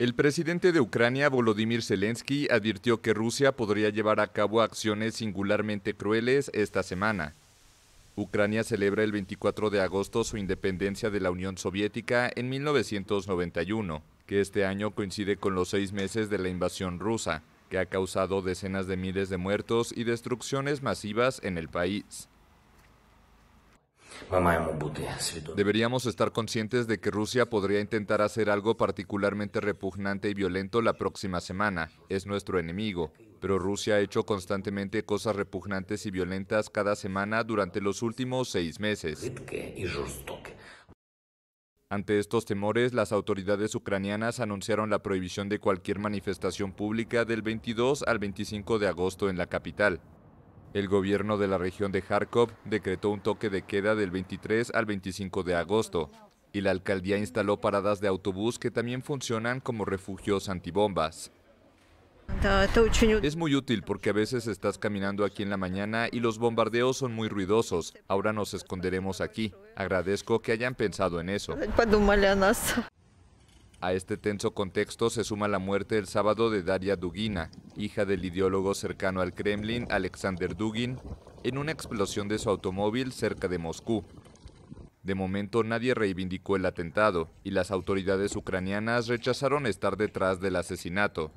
El presidente de Ucrania, Volodymyr Zelensky, advirtió que Rusia podría llevar a cabo acciones singularmente crueles esta semana. Ucrania celebra el 24 de agosto su independencia de la Unión Soviética en 1991, que este año coincide con los seis meses de la invasión rusa, que ha causado decenas de miles de muertos y destrucciones masivas en el país. Deberíamos estar conscientes de que Rusia podría intentar hacer algo particularmente repugnante y violento la próxima semana. Es nuestro enemigo. Pero Rusia ha hecho constantemente cosas repugnantes y violentas cada semana durante los últimos seis meses. Ante estos temores, las autoridades ucranianas anunciaron la prohibición de cualquier manifestación pública del 22 al 25 de agosto en la capital. El gobierno de la región de Kharkov decretó un toque de queda del 23 al 25 de agosto y la alcaldía instaló paradas de autobús que también funcionan como refugios antibombas. Es muy útil porque a veces estás caminando aquí en la mañana y los bombardeos son muy ruidosos. Ahora nos esconderemos aquí. Agradezco que hayan pensado en eso. A este tenso contexto se suma la muerte el sábado de Daria Dugina, hija del ideólogo cercano al Kremlin Alexander Dugin, en una explosión de su automóvil cerca de Moscú. De momento nadie reivindicó el atentado y las autoridades ucranianas rechazaron estar detrás del asesinato,